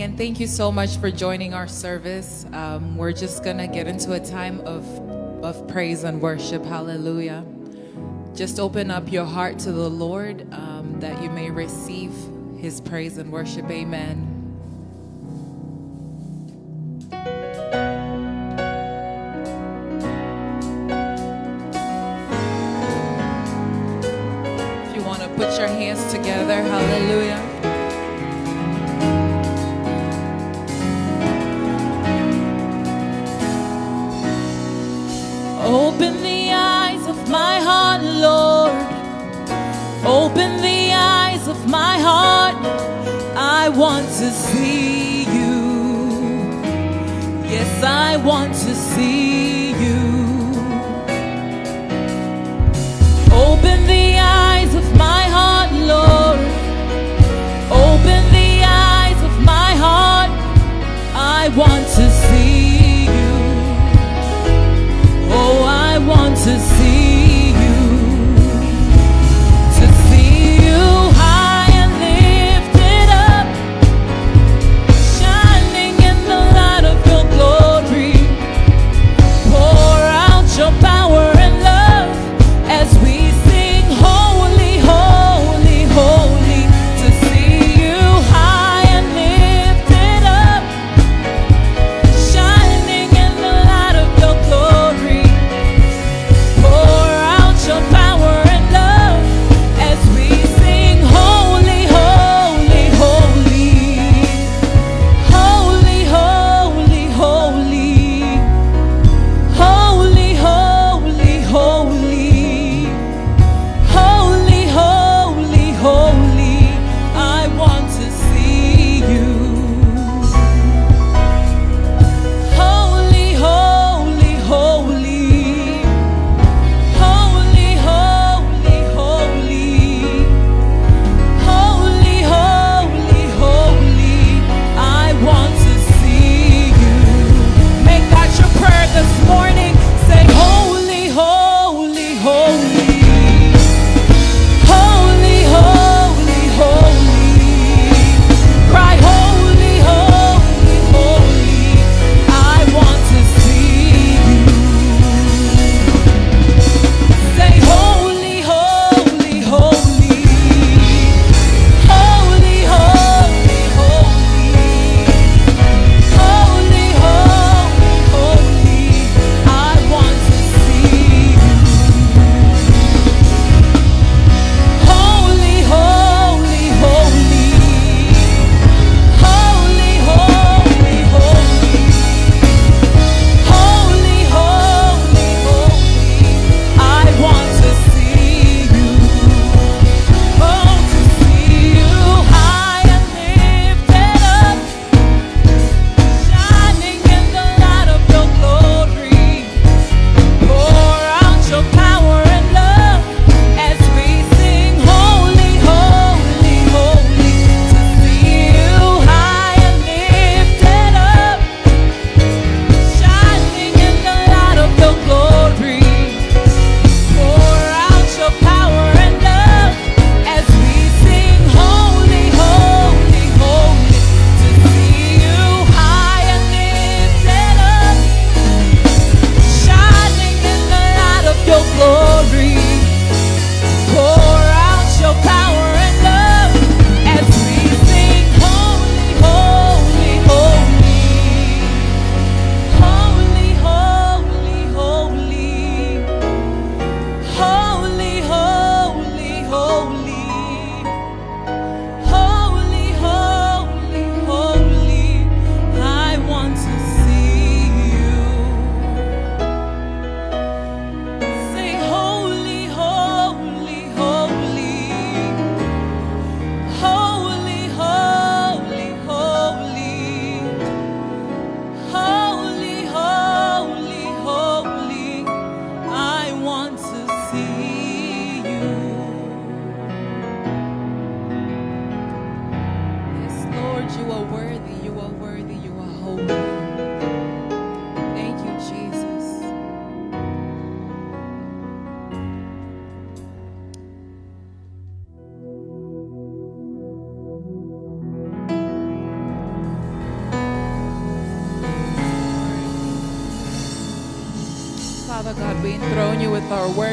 morning, and thank you so much for joining our service. Um, we're just gonna get into a time of of praise and worship. Hallelujah. Just open up your heart to the Lord um, that you may receive His praise and worship. Amen.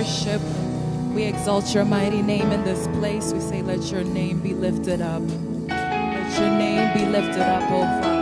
worship. We exalt your mighty name in this place. We say, let your name be lifted up. Let your name be lifted up, O Father.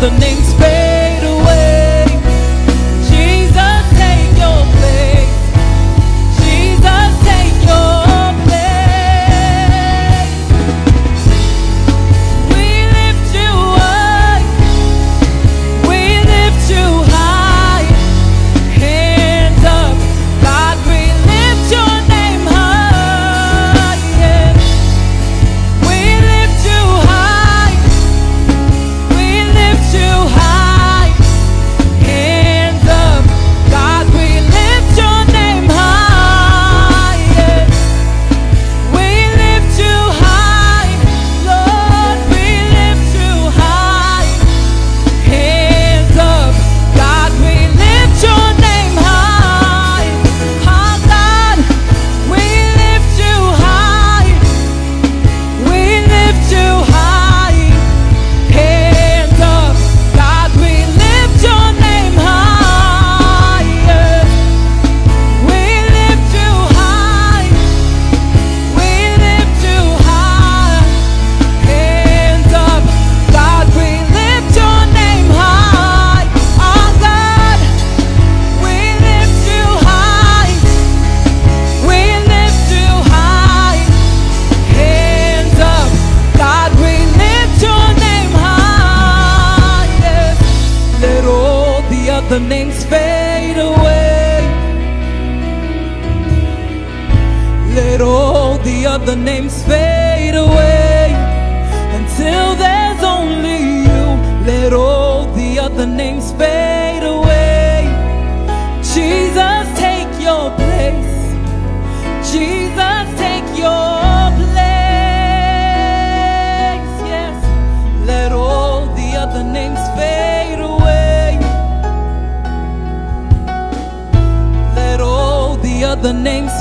the names space. of the names fade away until there's only you. Let all the other names fade away. Jesus, take your place. Jesus, take your place. Yes, let all the other names fade away. Let all the other names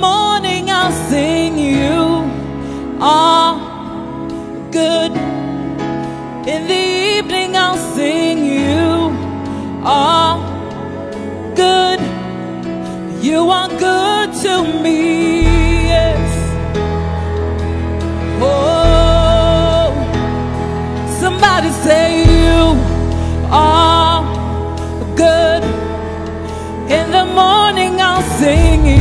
morning I'll sing you are good. In the evening I'll sing you are good. You are good to me. Oh, somebody say you are good. In the morning I'll sing you.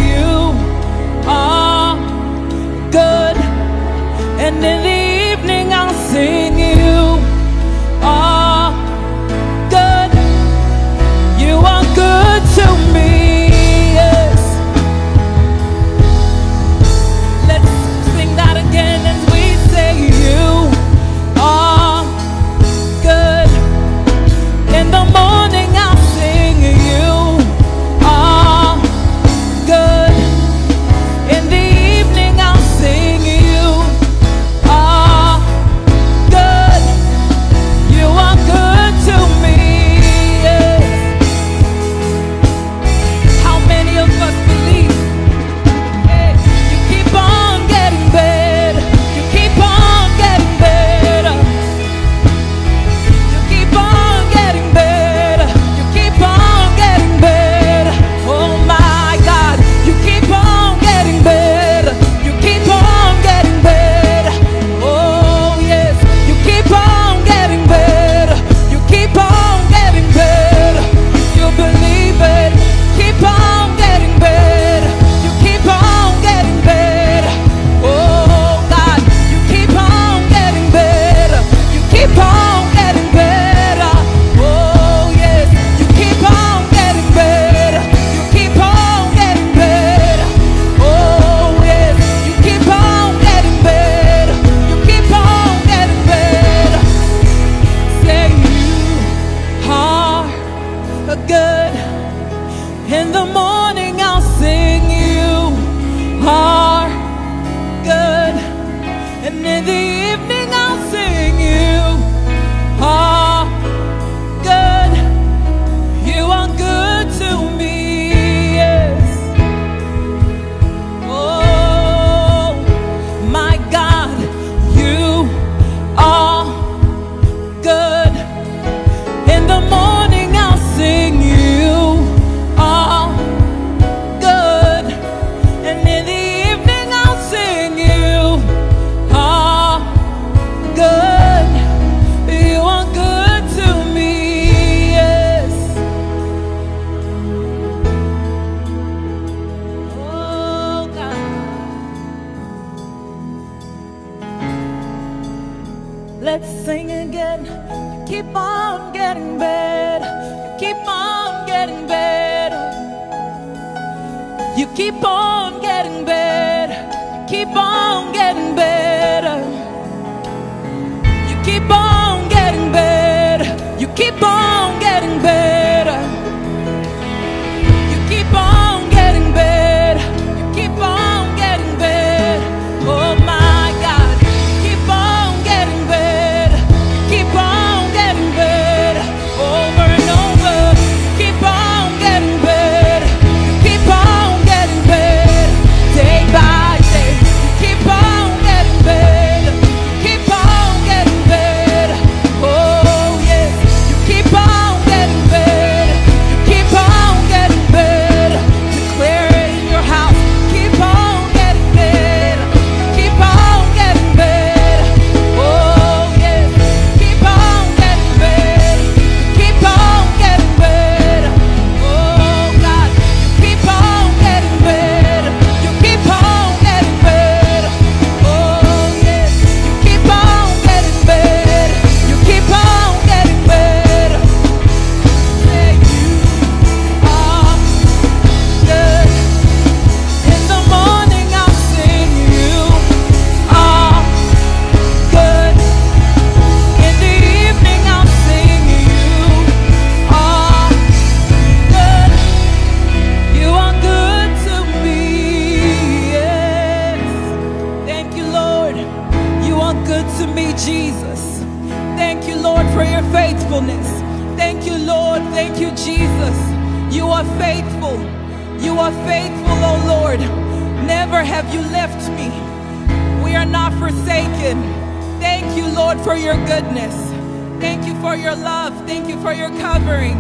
Love. Thank you for your covering.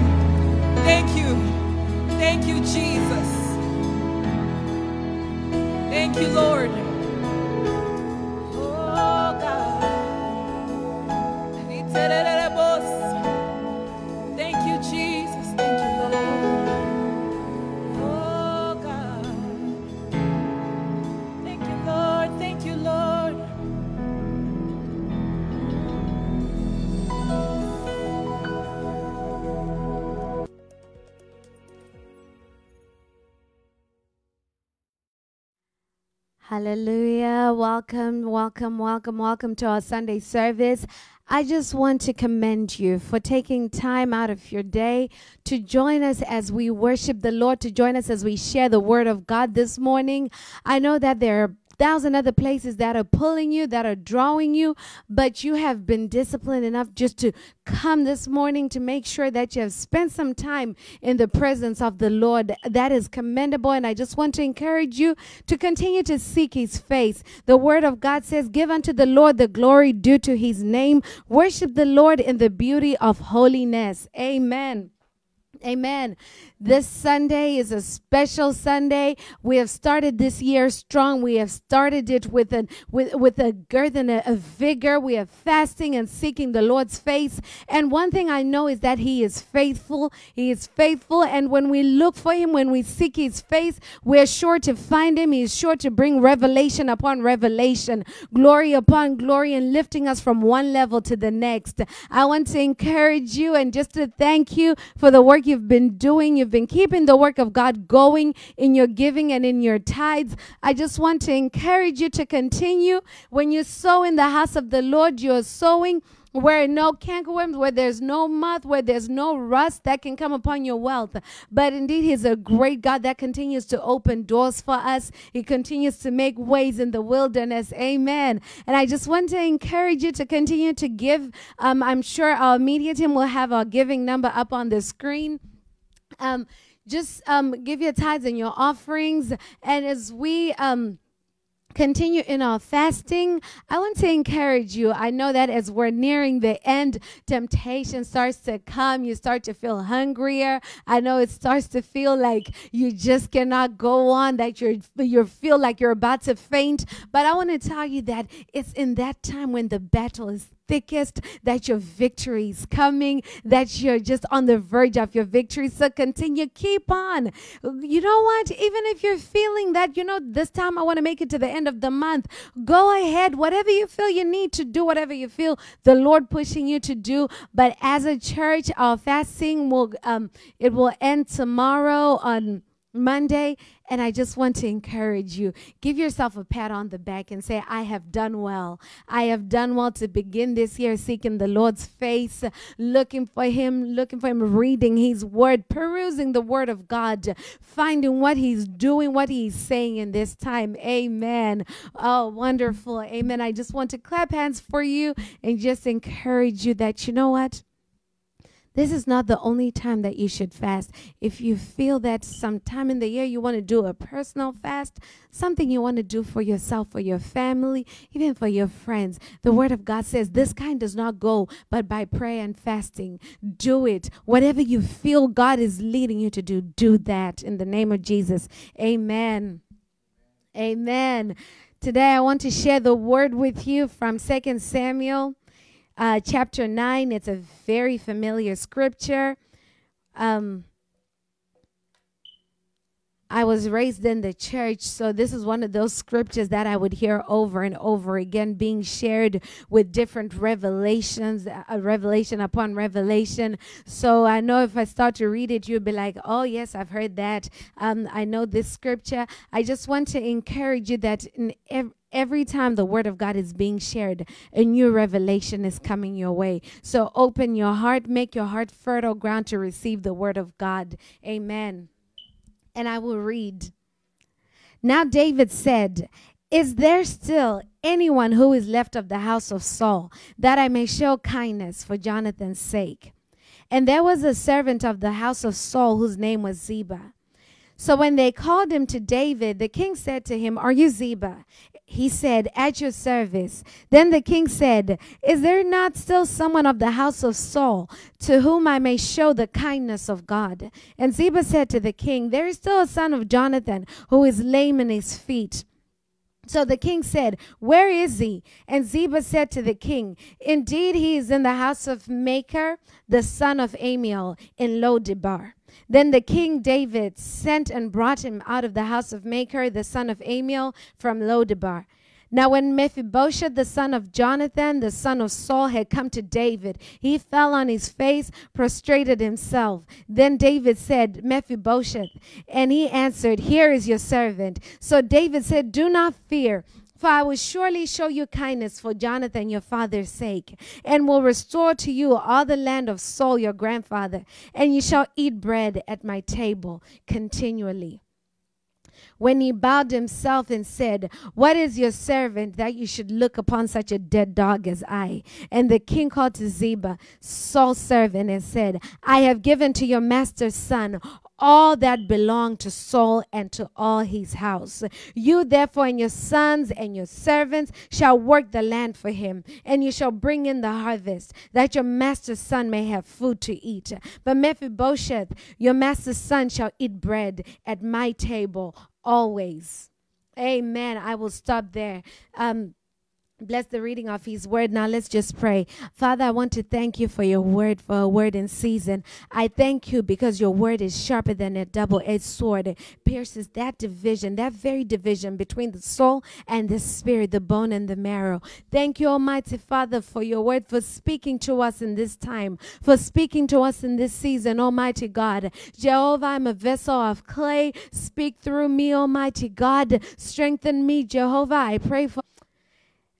Thank you. Thank you, Jesus. Thank you, Lord. Hallelujah. Welcome, welcome, welcome, welcome to our Sunday service. I just want to commend you for taking time out of your day to join us as we worship the Lord, to join us as we share the word of God this morning. I know that there are thousand other places that are pulling you, that are drawing you, but you have been disciplined enough just to come this morning to make sure that you have spent some time in the presence of the Lord. That is commendable. And I just want to encourage you to continue to seek his face. The word of God says, Give unto the Lord the glory due to his name. Worship the Lord in the beauty of holiness. Amen. Amen. This Sunday is a special Sunday. We have started this year strong. We have started it with an with with a girth and a, a vigor. We are fasting and seeking the Lord's face. And one thing I know is that He is faithful. He is faithful. And when we look for Him, when we seek His face, we're sure to find Him. He is sure to bring revelation upon revelation, glory upon glory, and lifting us from one level to the next. I want to encourage you and just to thank you for the work you've been doing. You've been keeping the work of God going in your giving and in your tithes. I just want to encourage you to continue. When you sow in the house of the Lord, you're sowing where no cankerworms, where there's no moth, where there's no rust that can come upon your wealth. But indeed, He's a great God that continues to open doors for us. He continues to make ways in the wilderness. Amen. And I just want to encourage you to continue to give. Um, I'm sure our media team will have our giving number up on the screen. Um, just um, give your tithes and your offerings. And as we um, continue in our fasting, I want to encourage you. I know that as we're nearing the end, temptation starts to come. You start to feel hungrier. I know it starts to feel like you just cannot go on, that you're you feel like you're about to faint. But I want to tell you that it's in that time when the battle is thickest, that your victory is coming, that you're just on the verge of your victory. So continue, keep on. You know what? Even if you're feeling that, you know, this time I want to make it to the end of the month, go ahead. Whatever you feel you need to do, whatever you feel the Lord pushing you to do. But as a church, our fasting will um it will end tomorrow on Monday, and I just want to encourage you. Give yourself a pat on the back and say, I have done well. I have done well to begin this year seeking the Lord's face, looking for Him, looking for Him, reading His Word, perusing the Word of God, finding what He's doing, what He's saying in this time. Amen. Oh, wonderful. Amen. I just want to clap hands for you and just encourage you that, you know what? This is not the only time that you should fast. If you feel that sometime in the year you want to do a personal fast, something you want to do for yourself, for your family, even for your friends, the Word of God says this kind does not go but by prayer and fasting. Do it. Whatever you feel God is leading you to do, do that in the name of Jesus. Amen. Amen. Today I want to share the word with you from Second Samuel uh, chapter 9. It's a very familiar scripture. Um, I was raised in the church, so this is one of those scriptures that I would hear over and over again being shared with different revelations, a revelation upon revelation. So I know if I start to read it, you'll be like, oh, yes, I've heard that. Um, I know this scripture. I just want to encourage you that in ev- every time the word of God is being shared, a new revelation is coming your way. So open your heart, make your heart fertile ground to receive the word of God. Amen. And I will read. Now David said, Is there still anyone who is left of the house of Saul, that I may show kindness for Jonathan's sake? And there was a servant of the house of Saul whose name was Ziba. So when they called him to David, the king said to him, Are you Ziba? He said, At your service. Then the king said, Is there not still someone of the house of Saul to whom I may show the kindness of God? And Ziba said to the king, There is still a son of Jonathan who is lame in his feet. So the king said, Where is he? And Ziba said to the king, Indeed, he is in the house of Machir, the son of Ammiel, in Lodebar. Then the king David sent and brought him out of the house of Machir, the son of Ammiel, from Lodebar. Now, when Mephibosheth, the son of Jonathan, the son of Saul, had come to David, he fell on his face, prostrated himself. Then David said, Mephibosheth. And he answered, Here is your servant. So David said, Do not fear. For I will surely show you kindness for Jonathan your father's sake, and will restore to you all the land of Saul your grandfather, and you shall eat bread at my table continually when he bowed himself and said, What is your servant that you should look upon such a dead dog as I? And the king called to Ziba, Saul's servant, and said, I have given to your master's son all that belonged to Saul and to all his house. You therefore and your sons and your servants shall work the land for him, and you shall bring in the harvest, that your master's son may have food to eat. But Mephibosheth, your master's son, shall eat bread at my table always. Amen. I will stop there. Um, Bless the reading of his word. Now let's just pray. Father, I want to thank you for your word, for a word in season. I thank you because your word is sharper than a double edged sword. It pierces that division, that very division between the soul and the spirit, the bone and the marrow. Thank you, Almighty Father, for your word, for speaking to us in this time, for speaking to us in this season, Almighty God. Jehovah, I'm a vessel of clay. Speak through me, Almighty God. Strengthen me, Jehovah. I pray for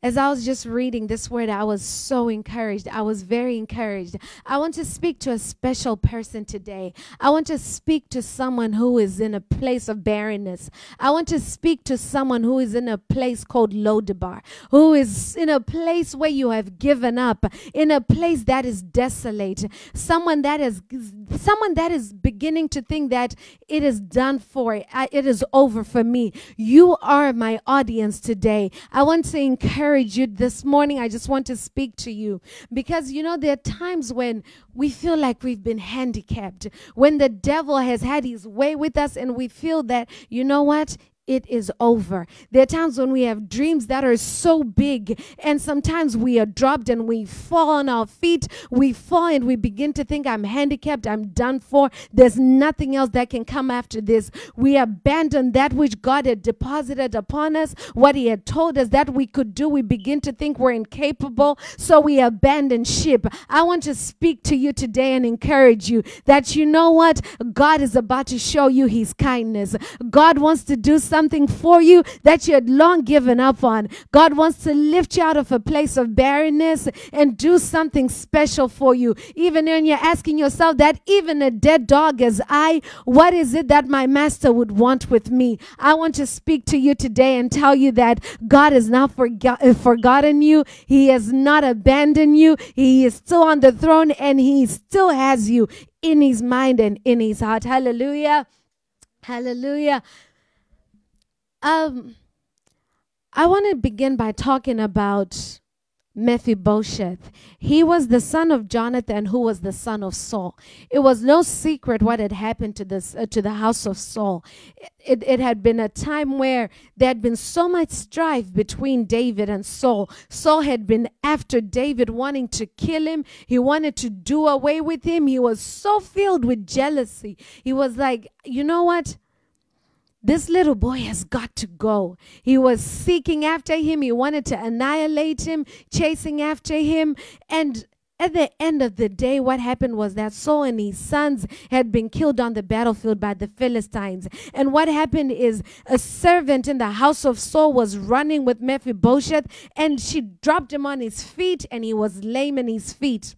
as I was just reading this word, I was so encouraged. I was very encouraged. I want to speak to a special person today. I want to speak to someone who is in a place of barrenness. I want to speak to someone who is in a place called Lodebar, who is in a place where you have given up, in a place that is desolate. Someone that is someone that is beginning to think that it is done for. Uh, it is over for me. You are my audience today. I want to encourage encourage you this morning. I just want to speak to you because you know, there are times when we feel like we've been handicapped, when the devil has had his way with us, and we feel that, you know what? It is over. There are times when we have dreams that are so big, and sometimes we are dropped and we fall on our feet. We fall and we begin to think, I'm handicapped, I'm done for. There's nothing else that can come after this. We abandon that which God had deposited upon us, what He had told us that we could do. We begin to think we're incapable, so we abandon ship. I want to speak to you today and encourage you that you know what? God is about to show you His kindness. God wants to do something something for you that you had long given up on. God wants to lift you out of a place of barrenness and do something special for you. Even when you're asking yourself that, even a dead dog as I, what is it that my master would want with me? I want to speak to you today and tell you that God has not forgot, uh, forgotten you. He has not abandoned you. He is still on the throne and he still has you in his mind and in his heart. Hallelujah. Hallelujah. Um, I want to begin by talking about Mephibosheth. He was the son of Jonathan, who was the son of Saul. It was no secret what had happened to this uh, to the house of Saul. It, it had been a time where there had been so much strife between David and Saul. Saul had been after David, wanting to kill him. He wanted to do away with him. He was so filled with jealousy. He was like, you know what? This little boy has got to go. He was seeking after him. He wanted to annihilate him, chasing after him. And at the end of the day, what happened was that Saul and his sons had been killed on the battlefield by the Philistines. And what happened is a servant in the house of Saul was running with Mephibosheth, and she dropped him on his feet, and he was lame in his feet.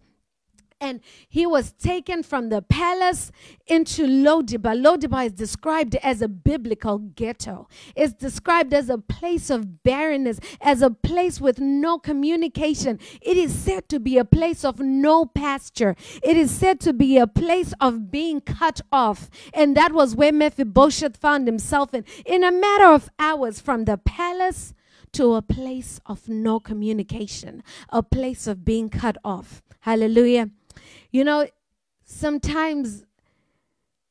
And he was taken from the palace into Lodebar. Lodebar is described as a biblical ghetto. It's described as a place of barrenness, as a place with no communication. It is said to be a place of no pasture. It is said to be a place of being cut off. And that was where Mephibosheth found himself in. In a matter of hours from the palace to a place of no communication, a place of being cut off. Hallelujah. You know, sometimes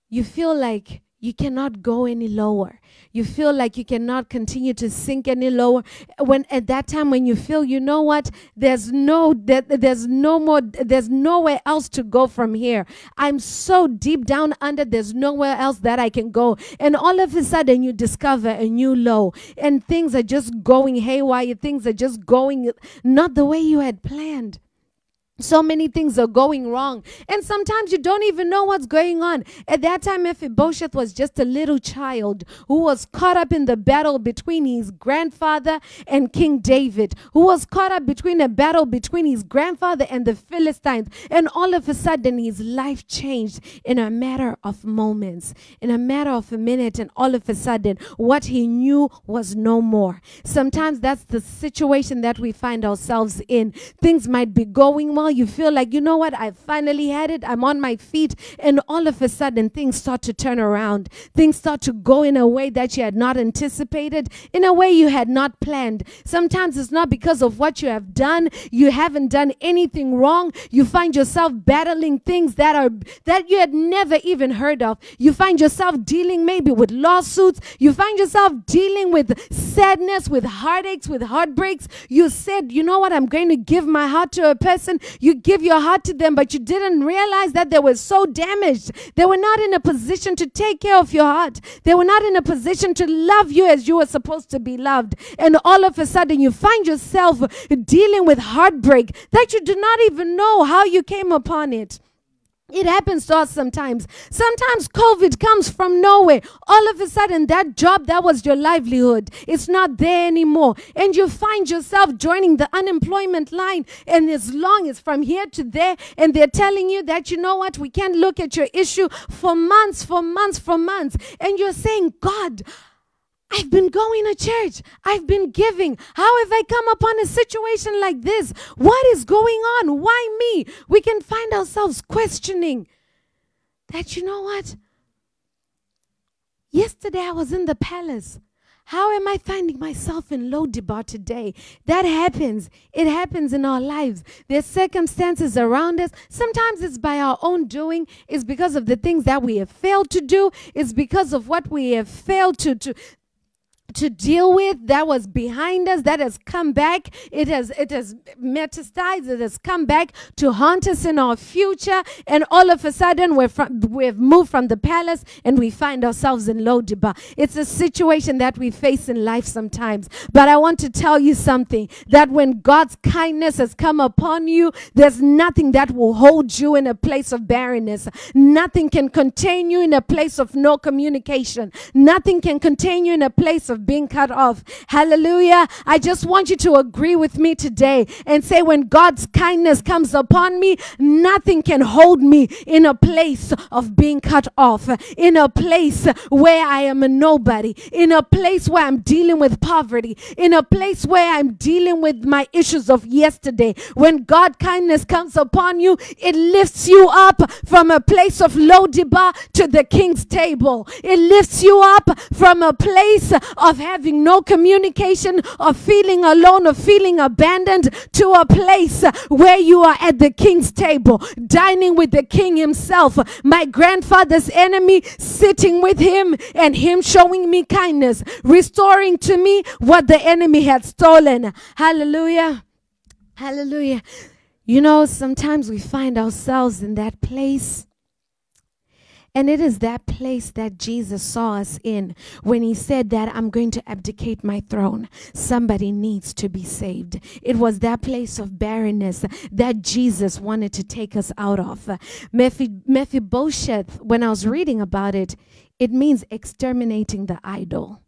you feel like you cannot go any lower. You feel like you cannot continue to sink any lower. When at that time when you feel, you know what, there's no there, there's no more there's nowhere else to go from here. I'm so deep down under there's nowhere else that I can go. And all of a sudden you discover a new low and things are just going haywire. Things are just going not the way you had planned. So many things are going wrong. And sometimes you don't even know what's going on. At that time, Mephibosheth was just a little child who was caught up in the battle between his grandfather and King David, who was caught up between a battle between his grandfather and the Philistines. And all of a sudden, his life changed in a matter of moments, in a matter of a minute. And all of a sudden, what he knew was no more. Sometimes that's the situation that we find ourselves in. Things might be going well you feel like, you know what, I finally had it, I'm on my feet, and all of a sudden things start to turn around. Things start to go in a way that you had not anticipated, in a way you had not planned. Sometimes it's not because of what you have done, you haven't done anything wrong. You find yourself battling things that are that you had never even heard of. You find yourself dealing maybe with lawsuits, you find yourself dealing with sadness, with heartaches, with heartbreaks. You said, you know what, I'm going to give my heart to a person. You give your heart to them, but you didn't realize that they were so damaged. They were not in a position to take care of your heart. They were not in a position to love you as you were supposed to be loved. And all of a sudden, you find yourself dealing with heartbreak that you do not even know how you came upon it. It happens to us sometimes. Sometimes COVID comes from nowhere. All of a sudden, that job that was your livelihood, it's not there anymore. And you find yourself joining the unemployment line. And as long as from here to there, and they're telling you that, you know what, we can't look at your issue for months, for months, for months. And you're saying, God, I've been going to church. I've been giving. How have I come upon a situation like this? What is going on? Why me? We can find ourselves questioning that, you know what? Yesterday I was in the palace. How am I finding myself in Lodebar today? That happens. It happens in our lives. There's circumstances around us. Sometimes it's by our own doing. It's because of the things that we have failed to do. It's because of what we have failed to, to to deal with that was behind us that has come back. It has it has metastasized it has come back to haunt us in our future. And all of a sudden we're from, we've moved from the palace and we find ourselves in Lodebar it's a situation that we face in life sometimes. But I want to tell you something that when God's kindness has come upon you there's nothing that will hold you in a place of barrenness. Nothing can contain you in a place of no communication. Nothing can contain you in a place of being cut off. Hallelujah. I just want you to agree with me today and say, when God's kindness comes upon me, nothing can hold me in a place of being cut off, in a place where I am a nobody, in a place where I'm dealing with poverty, in a place where I'm dealing with my issues of yesterday. When God kindness comes upon you, it lifts you up from a place of Lodebar to the king's table. It lifts you up from a place of of having no communication, of feeling alone, of feeling abandoned, to a place where you are at the king's table, dining with the king himself. My grandfather's enemy sitting with him and him showing me kindness, restoring to me what the enemy had stolen. Hallelujah. Hallelujah. You know, sometimes we find ourselves in that place and it is that place that Jesus saw us in when he said that I'm going to abdicate my throne. Somebody needs to be saved. It was that place of barrenness that Jesus wanted to take us out of. Mephibosheth, when I was reading about it, it means exterminating the idol.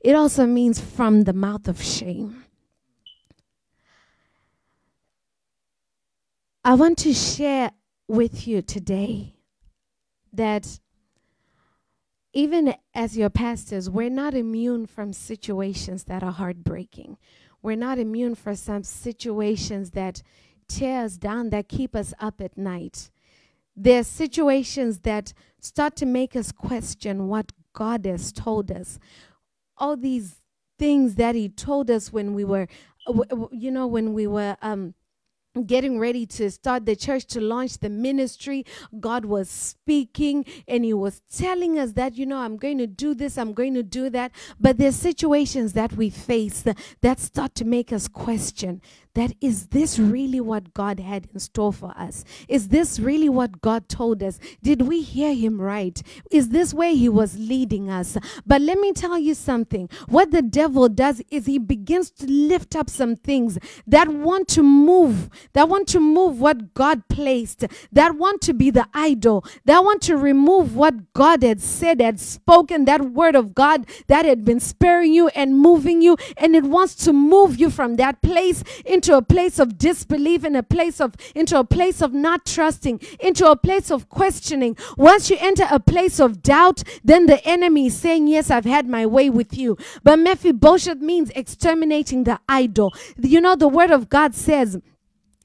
It also means from the mouth of shame. I want to share with you today that even as your pastors, we're not immune from situations that are heartbreaking. We're not immune from some situations that tear us down, that keep us up at night. There are situations that start to make us question what God has told us. All these things that He told us when we were, you know, when we were um, getting ready to start the church to launch the ministry. God was speaking and he was telling us that you know i'm going to do this i'm going to do that. But there's situations that we face that, start to make us question that is this really what God had in store for us? Is this really what God told us? Did we hear him right? Is this where he was leading us? But let me tell you something. What the devil does is he begins to lift up some things that want to move, that want to move what God placed, that want to be the idol, that want to remove what God had said, had spoken, that word of God that had been sparing you and moving you, and it wants to move you from that place into into a place of disbelief, in a place of into a place of not trusting, into a place of questioning. Once you enter a place of doubt, then the enemy is saying, Yes, I've had my way with you. But Mephibosheth means exterminating the idol. You know, the word of God says,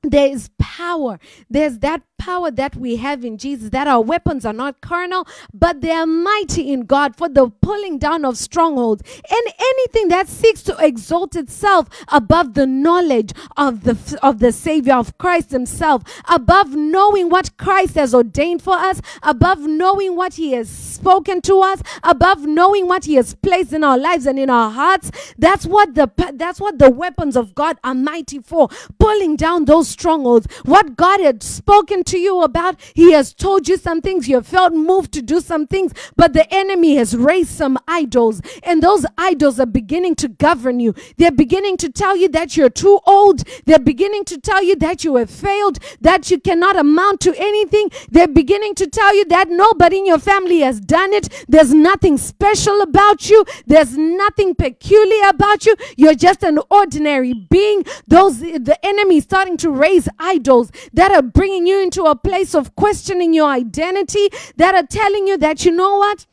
there is power. There's that power that we have in Jesus, that our weapons are not carnal, but they are mighty in God for the pulling down of strongholds and anything that seeks to exalt itself above the knowledge of the of the Savior of Christ Himself, above knowing what Christ has ordained for us, above knowing what He has spoken to us, above knowing what He has placed in our lives and in our hearts. That's what the that's what the weapons of God are mighty for, pulling down those strongholds. What God had spoken to you about. He has told you some things. You have felt moved to do some things, but the enemy has raised some idols, and those idols are beginning to govern you. They're beginning to tell you that you're too old. They're beginning to tell you that you have failed, that you cannot amount to anything. They're beginning to tell you that nobody in your family has done it. There's nothing special about you. There's nothing peculiar about you. You're just an ordinary being. Those the enemy is starting to raise idols that are bringing you into a place of questioning your identity that are telling you that, you know what?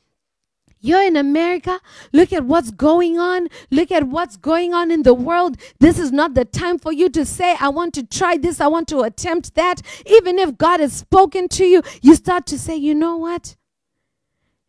You're in America. Look at what's going on. Look at what's going on in the world. This is not the time for you to say, I want to try this. I want to attempt that. Even if God has spoken to you, you start to say, you know what?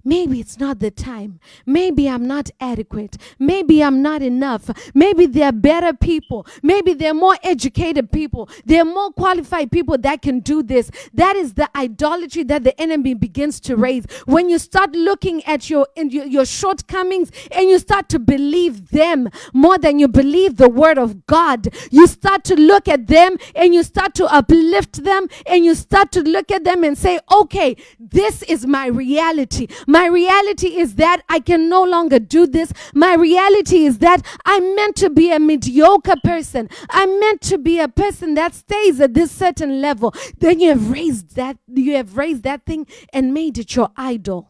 Maybe it's not the time. Maybe I'm not adequate. Maybe I'm not enough. Maybe there are better people. Maybe there are more educated people. There are more qualified people that can do this. That is the idolatry that the enemy begins to raise. When you start looking at your, your, your shortcomings and you start to believe them more than you believe the word of God, you start to look at them and you start to uplift them and you start to look at them and say, okay, this is my reality. My reality is that I can no longer do this. My reality is that I'm meant to be a mediocre person. I'm meant to be a person that stays at this certain level. Then you have raised that, you have raised that thing and made it your idol.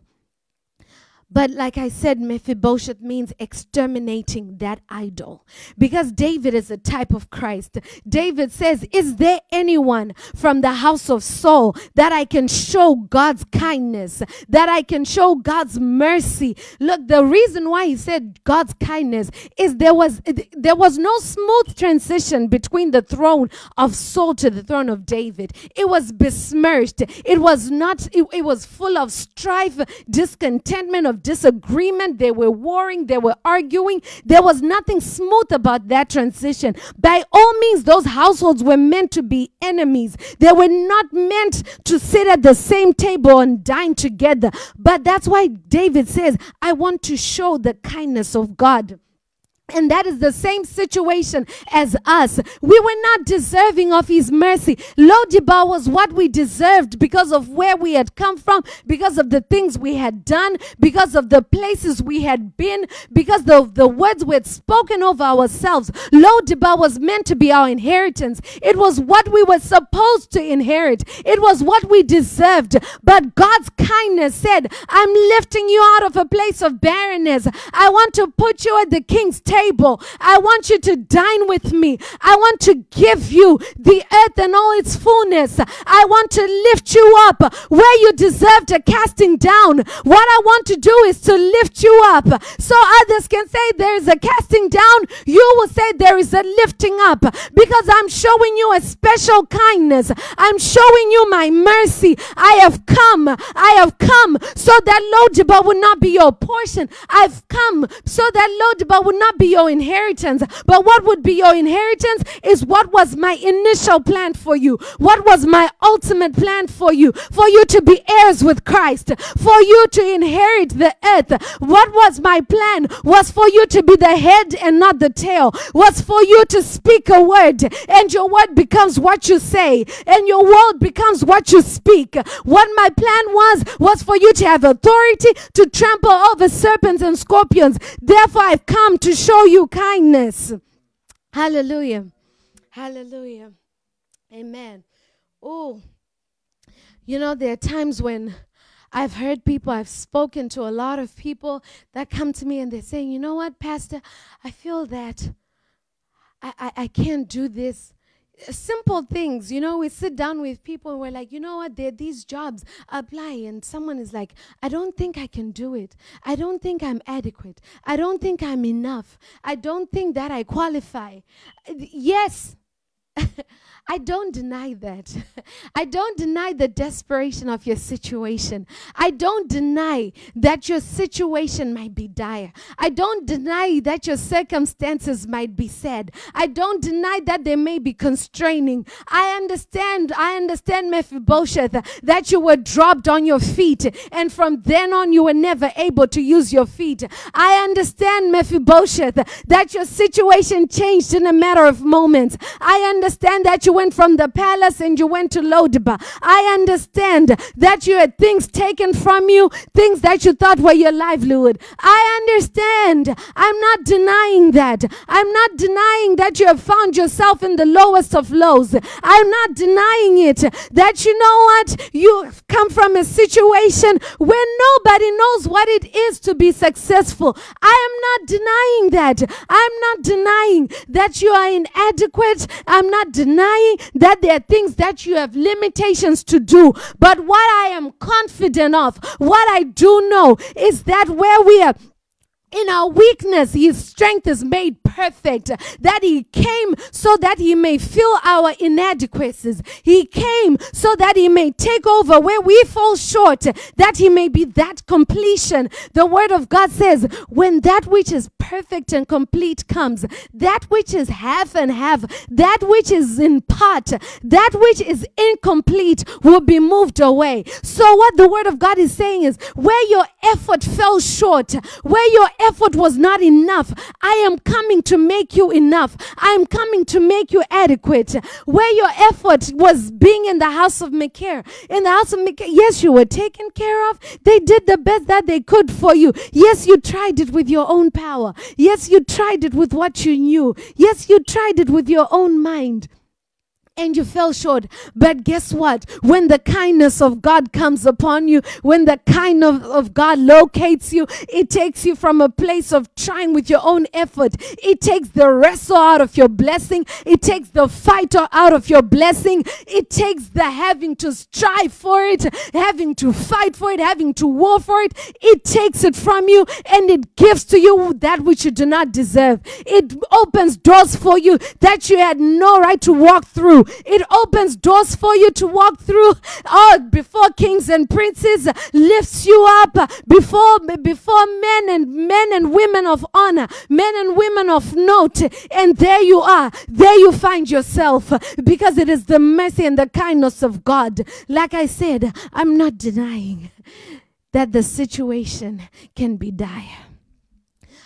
But like I said, Mephibosheth means exterminating that idol. Because David is a type of Christ. David says, Is there anyone from the house of Saul that I can show God's kindness, that I can show God's mercy? Look, the reason why he said God's kindness is there was there was no smooth transition between the throne of Saul to the throne of David. It was besmirched. It was not, it, it was full of strife, discontentment of disagreement. They were warring, they were arguing. There was nothing smooth about that transition. By all means, those households were meant to be enemies. They were not meant to sit at the same table and dine together. But that's why David says, I want to show the kindness of God. And that is the same situation as us. We were not deserving of his mercy. Lodebar was what we deserved because of where we had come from, because of the things we had done, because of the places we had been, because of the words we had spoken over ourselves. Lodebar was meant to be our inheritance. It was what we were supposed to inherit. It was what we deserved. But God's kindness said, I'm lifting you out of a place of barrenness. I want to put you at the king's table table. I want you to dine with me. I want to give you the earth and all its fullness. I want to lift you up where you deserved a casting down. What I want to do is to lift you up. So others can say there is a casting down. You will say there is a lifting up because I'm showing you a special kindness. I'm showing you my mercy. I have come. I have come so that Lodebar would not be your portion. I've come so that Lodebar would not be your inheritance. But what would be your inheritance is what was my initial plan for you. What was my ultimate plan for you? For you to be heirs with Christ. For you to inherit the earth. What was my plan? Was for you to be the head and not the tail. Was for you to speak a word and your word becomes what you say and your word becomes what you speak. What my plan was was for you to have authority to trample over serpents and scorpions. Therefore I've come to show you kindness. Hallelujah. Hallelujah. Amen. Oh, you know, there are times when I've heard people, I've spoken to a lot of people that come to me and they're saying, you know what, Pastor, I feel that I, I, I can't do this simple things. You know we sit down with people and we're like you know what? There are these jobs apply and someone is like i don't think i can do it. I don't think i'm adequate. I don't think i'm enough. I don't think that i qualify. Yes I don't deny that. I don't deny the desperation of your situation. I don't deny that your situation might be dire. I don't deny that your circumstances might be sad. I don't deny that they may be constraining. I understand, I understand, Mephibosheth, that you were dropped on your feet and from then on you were never able to use your feet. I understand, Mephibosheth, that your situation changed in a matter of moments. I understand that you went from the palace and you went to Lodebar. I understand that you had things taken from you, things that you thought were your livelihood. I understand. I'm not denying that. I'm not denying that you have found yourself in the lowest of lows. I'm not denying it. That you know what? You've come from a situation where nobody knows what it is to be successful. I am not denying that. I'm not denying that you are inadequate. I'm not denying that there are things that you have limitations to do. But what I am confident of, what I do know is that where we are in our weakness, his strength is made perfect. That he came so that he may fill our inadequacies. He came so that he may take over where we fall short, that he may be that completion. The word of God says, when that which is perfect and complete comes, that which is half and half, that which is in part, that which is incomplete will be moved away. So what the word of God is saying is, where your effort fell short, where your effort was not enough. I am coming to make you enough. I am coming to make you adequate. Where your effort was being in the house of Machir, in the house of Machir, yes, you were taken care of. They did the best that they could for you. Yes, you tried it with your own power. Yes, you tried it with what you knew. Yes, you tried it with your own mind and you fell short. But guess what? When the kindness of God comes upon you, when the kind of, of God locates you, it takes you from a place of trying with your own effort. It takes the wrestle out of your blessing. It takes the fighter out of your blessing. It takes the having to strive for it, having to fight for it, having to war for it. It takes it from you and it gives to you that which you do not deserve. It opens doors for you that you had no right to walk through. It opens doors for you to walk through. Oh, before kings and princes lifts you up before before men and men and women of honor, men and women of note. And there you are. There you find yourself because it is the mercy and the kindness of God. Like I said, I'm not denying that the situation can be dire.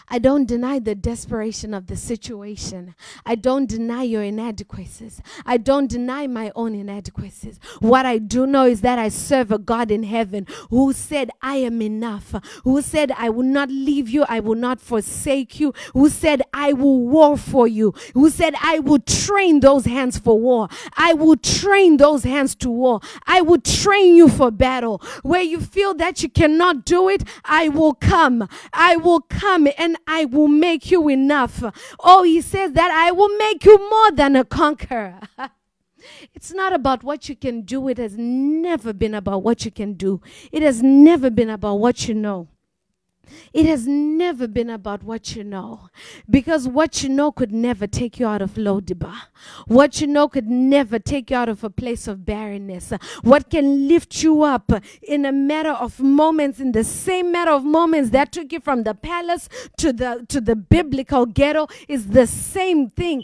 I don't deny the desperation of the situation. I don't deny your inadequacies. I don't deny my own inadequacies. What I do know is that I serve a God in heaven who said, I am enough, who said, I will not leave you, I will not forsake you, who said, I will war for you, who said, I will train those hands for war. I will train those hands to war. I will train you for battle. Where you feel that you cannot do it, I will come. I will come and and I will make you enough. Oh, he says that I will make you more than a conqueror. It's not about what you can do. It has never been about what you can do. It has never been about what you know. It has never been about what you know. Because what you know could never take you out of Lodebar. What you know could never take you out of a place of barrenness. What can lift you up in a matter of moments, in the same matter of moments that took you from the palace to the to the biblical ghetto is the same thing.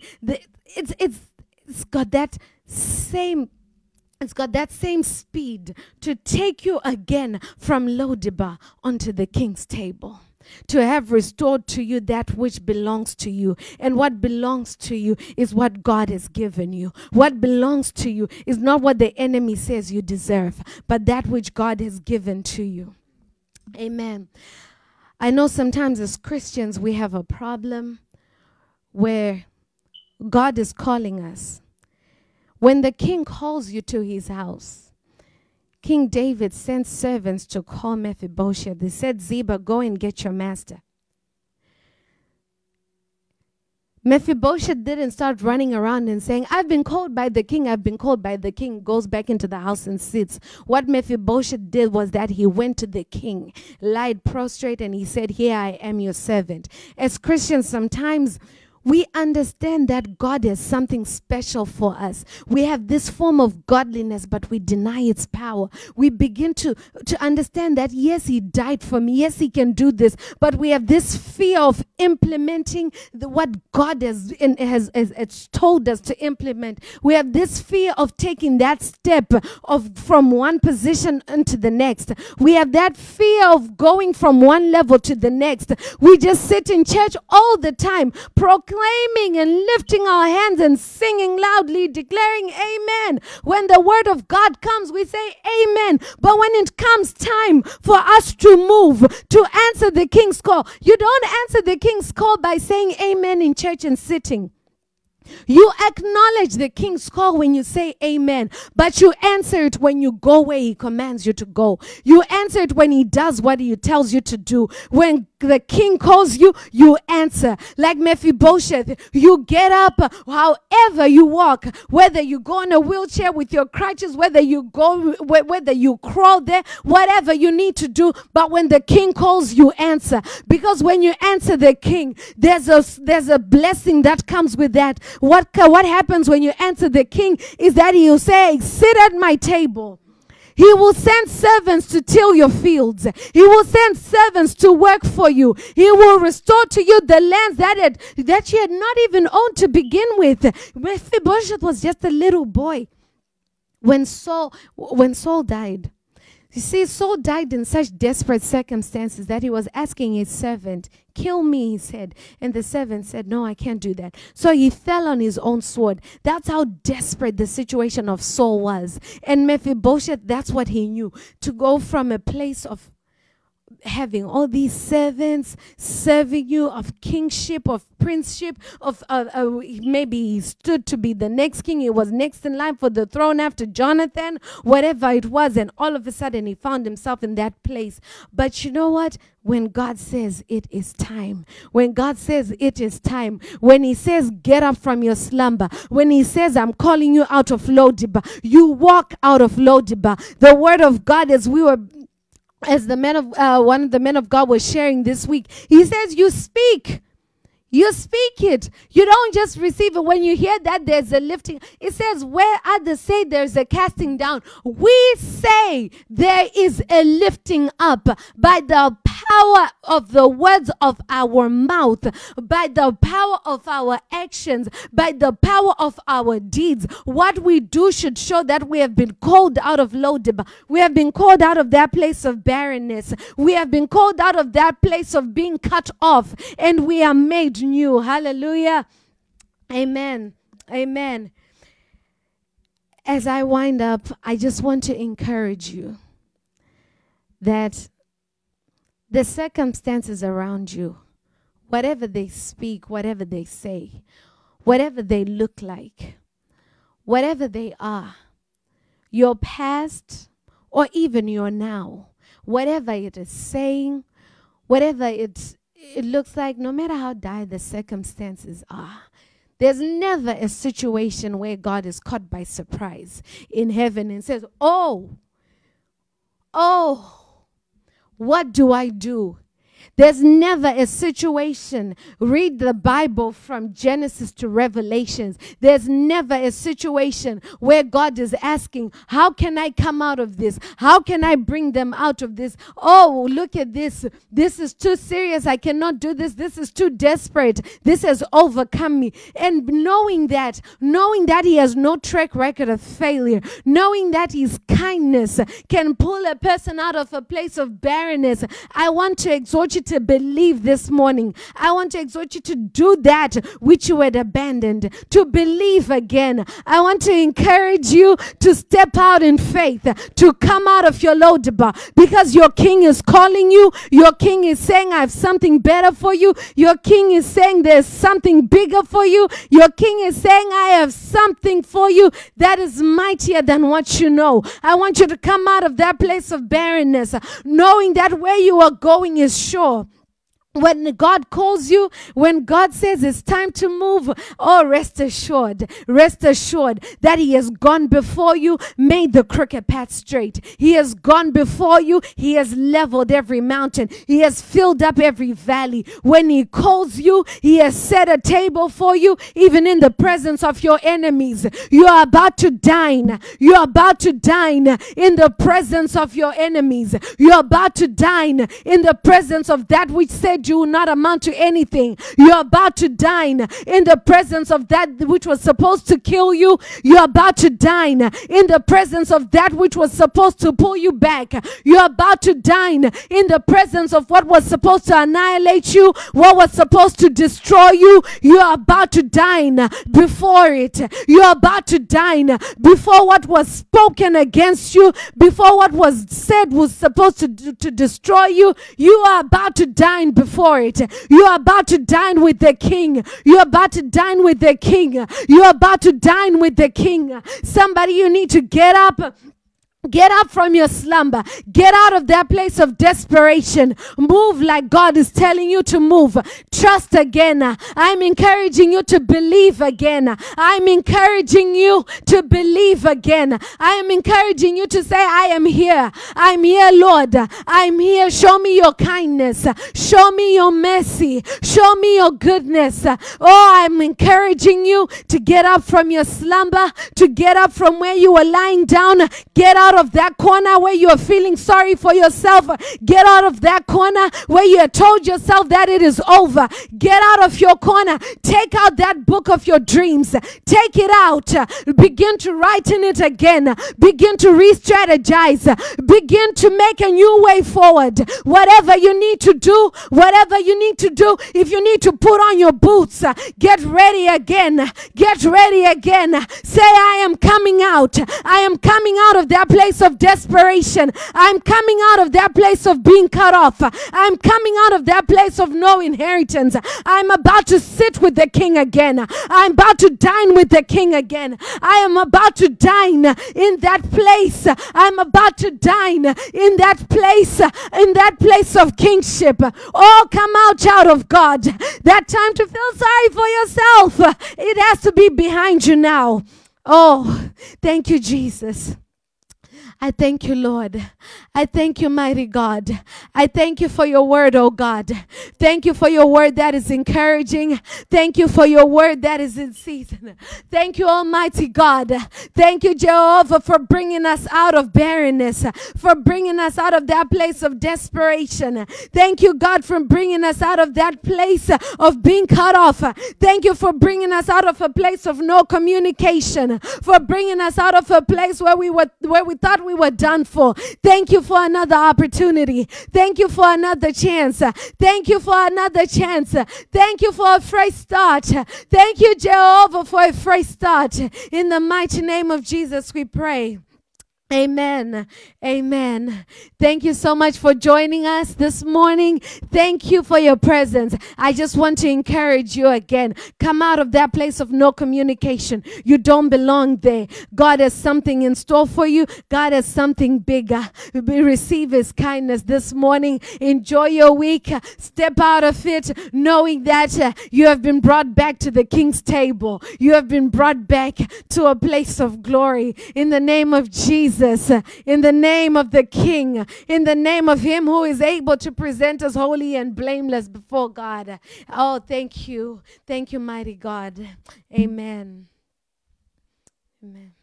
It's it's it's got that same it's got that same speed to take you again from Lodebar onto the king's table. To have restored to you that which belongs to you. And what belongs to you is what God has given you. What belongs to you is not what the enemy says you deserve, but that which God has given to you. Amen. I know sometimes as Christians we have a problem where God is calling us when the king calls you to his house, King David sent servants to call Mephibosheth. They said, Ziba, go and get your master. Mephibosheth didn't start running around and saying, I've been called by the king, I've been called by the king, goes back into the house and sits. What Mephibosheth did was that he went to the king, lied prostrate, and he said, Here I am your servant. As Christians, sometimes we understand that God has something special for us. We have this form of godliness, but we deny its power. We begin to, to understand that, yes, He died for me. Yes, He can do this. But we have this fear of implementing the, what God has, in, has, has, has told us to implement. We have this fear of taking that step of from one position into the next. We have that fear of going from one level to the next. We just sit in church all the time, proclaiming and lifting our hands and singing loudly, declaring amen. When the word of God comes, we say amen. But when it comes time for us to move, to answer the king's call, you don't answer the king's call by saying amen in church and sitting. You acknowledge the king's call when you say amen, but you answer it when you go where he commands you to go. You answer it when he does what he tells you to do. When the king calls you, you answer. Like Mephibosheth, you get up however you walk, whether you go in a wheelchair with your crutches, whether you go, whether you crawl there, whatever you need to do. But when the king calls, you answer. Because when you answer the king, there's a, there's a blessing that comes with that. What, what happens when you answer the king is that he'll say, sit at my table. He will send servants to till your fields. He will send servants to work for you. He will restore to you the lands that had, that you had not even owned to begin with. Mephibosheth was just a little boy when Saul when Saul died. You see, Saul died in such desperate circumstances that he was asking his servant, Kill me, he said. And the servant said, No, I can't do that. So he fell on his own sword. That's how desperate the situation of Saul was. And Mephibosheth, that's what he knew to go from a place of having all these servants serving you of kingship, of princeship, of uh, uh, maybe he stood to be the next king. He was next in line for the throne after Jonathan, whatever it was. And all of a sudden he found himself in that place. But you know what? When God says it is time, when God says it is time, when He says get up from your slumber, when He says I'm calling you out of Lodebar, you walk out of Lodebar. The word of God, as we were as the men of uh, one of the men of God was sharing this week, he says, "You speak." You speak it. You don't just receive it. When you hear that there's a lifting, it says, where others say there's a casting down, we say there is a lifting up by the power of the words of our mouth, by the power of our actions, by the power of our deeds. What we do should show that we have been called out of Lodebar. We have been called out of that place of barrenness. We have been called out of that place of being cut off, and we are made new. Hallelujah. Amen. Amen. As I wind up, I just want to encourage you that the circumstances around you, whatever they speak, whatever they say, whatever they look like, whatever they are, your past or even your now, whatever it is saying, whatever it's it looks like no matter how dire the circumstances are, there's never a situation where God is caught by surprise in heaven and says, Oh, oh, what do I do? There's never a situation. Read the Bible from Genesis to Revelations. There's never a situation where God is asking, How can I come out of this? How can I bring them out of this? Oh, look at this. This is too serious. I cannot do this. This is too desperate. This has overcome me. And knowing that, knowing that He has no track record of failure, knowing that His kindness can pull a person out of a place of barrenness, I want to exhort you to believe this morning. I want to exhort you to do that which you had abandoned, to believe again. I want to encourage you to step out in faith, to come out of your Lodebar because your king is calling you. Your king is saying, I have something better for you. Your king is saying, There's something bigger for you. Your king is saying, I have something for you that is mightier than what you know. I want you to come out of that place of barrenness, knowing that where you are going is sure when God calls you, when God says it's time to move, oh, rest assured, rest assured that He has gone before you, made the crooked path straight. He has gone before you, He has leveled every mountain, He has filled up every valley. When He calls you, He has set a table for you, even in the presence of your enemies. You are about to dine, you are about to dine in the presence of your enemies. You are about to dine in the presence of that which said you will not amount to anything. You're about to dine in the presence of that which was supposed to kill you. You're about to dine in the presence of that which was supposed to pull you back. You're about to dine in the presence of what was supposed to annihilate you, what was supposed to destroy you. You're about to dine before it. You're about to dine before what was spoken against you, before what was said was supposed to, to destroy you. You are about to dine before for it. You're about to dine with the king. You're about to dine with the king. You're about to dine with the king. Somebody, you need to get up Get up from your slumber. Get out of that place of desperation. Move like God is telling you to move. Trust again. I'm encouraging you to believe again. I'm encouraging you to believe again. I am encouraging you to say, I am here. I'm here, Lord. I'm here. Show me your kindness. Show me your mercy. Show me your goodness. Oh, I'm encouraging you to get up from your slumber, to get up from where you were lying down. Get out of that corner where you are feeling sorry for yourself. Get out of that corner where you have told yourself that it is over. Get out of your corner. Take out that book of your dreams. Take it out. Begin to write in it again. Begin to re strategize. Begin to make a new way forward. Whatever you need to do, whatever you need to do, if you need to put on your boots, get ready again. Get ready again. Say, I am coming out. I am coming out of that place place of desperation. I'm coming out of that place of being cut off. I'm coming out of that place of no inheritance. I'm about to sit with the king again. I'm about to dine with the king again. I am about to dine in that place. I'm about to dine in that place, in that place of kingship. Oh, come out, child of God. That time to feel sorry for yourself. It has to be behind you now. Oh, thank you, Jesus. I thank you, Lord. I thank you, mighty God. I thank you for your word, oh God. Thank you for your word that is encouraging. Thank you for your word that is in season. Thank you, Almighty God. Thank you, Jehovah, for bringing us out of barrenness, for bringing us out of that place of desperation. Thank you, God, for bringing us out of that place of being cut off. Thank you for bringing us out of a place of no communication, for bringing us out of a place where we were, where we thought we were done for. Thank you for another opportunity. Thank you for another chance. Thank you for another chance. Thank you for a fresh start. Thank you, Jehovah, for a fresh start. In the mighty name of Jesus, we pray. Amen. Amen. Thank you so much for joining us this morning. Thank you for your presence. I just want to encourage you again. Come out of that place of no communication. You don't belong there. God has something in store for you. God has something bigger. Receive his kindness this morning. Enjoy your week. Step out of it knowing that uh, you have been brought back to the king's table. You have been brought back to a place of glory in the name of Jesus. Jesus, in the name of the King, in the name of Him who is able to present us holy and blameless before God. Oh, thank you. Thank you, mighty God. Amen. Amen.